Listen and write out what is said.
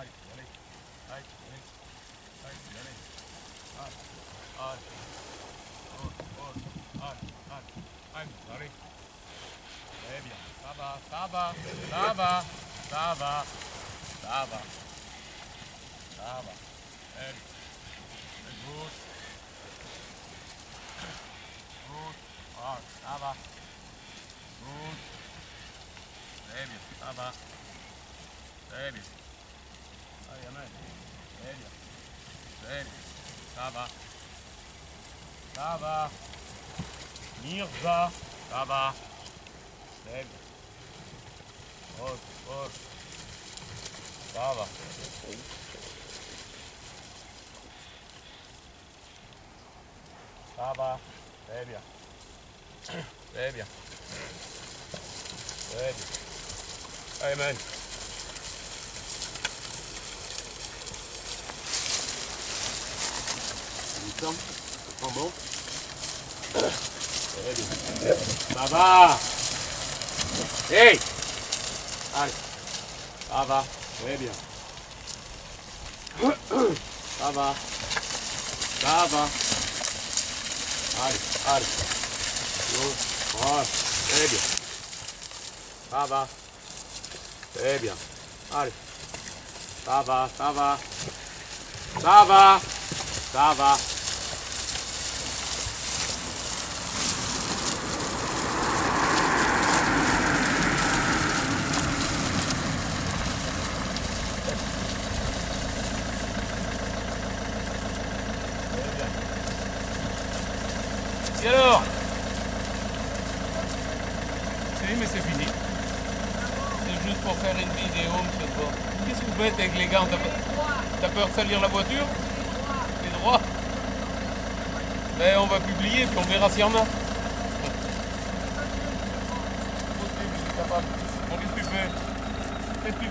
ಆಯ್ತು ಎಳೆ ಆಯ್ತು ಎಳೆ ಆಯ್ತು ಎಳೆ good. Good. Oh, ça. Good. Très bien, ça va. Très. Allez, amen. Bien. Ça va. Ça va. Mirza. Ça va. Oh, oh. Ça va. Ça va. Très bien. Très bien. Très bien. Allez, então, com a mão. Sério. Babá! Ei! Ai! Babá! Ébia! Babá! Babá! Ai! Ai! Ó! tá Babá! tá Ai! tá Babá! tá Babá! Et alors Si, mais c'est fini. C'est juste pour faire une vidéo, monsieur. Qu'est-ce que vous faites avec les gants T'as peur- de salir la voiture Les droits Ben, on va publier, puis on verra s'il y en a. Qu'est-ce que tu fais? Qu'est-ce que tu